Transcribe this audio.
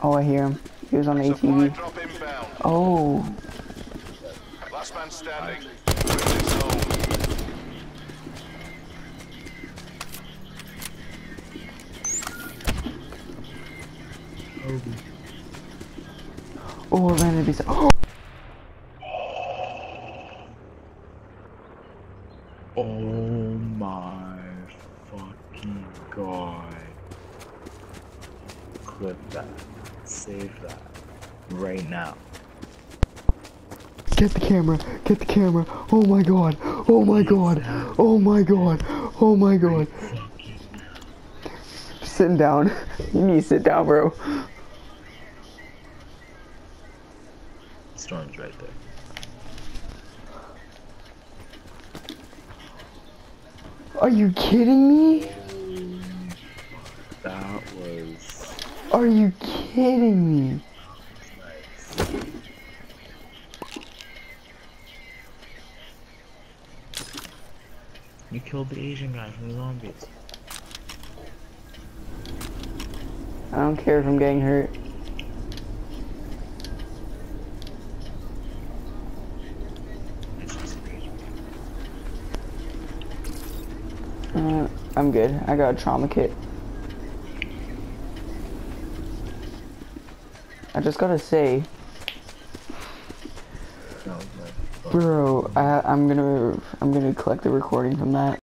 Oh, I hear him. He was on the ATV. Oh, Last man standing. Bridge oh, I landed beside. Oh, Oh my fucking god. Clip that. Save that. Right now. get the camera. Get the camera. Oh my god. Oh my god. Oh my god. Oh my god. Sitting down. You need to sit down, bro. Storm's right there. Are you kidding me? That was Are you kidding me? You killed the Asian guy from the zombies. I don't care if I'm getting hurt. It's just an Asian guy. Uh, I'm good. I got a trauma kit. I just gotta say, bro, I, I'm gonna I'm gonna collect the recording from that.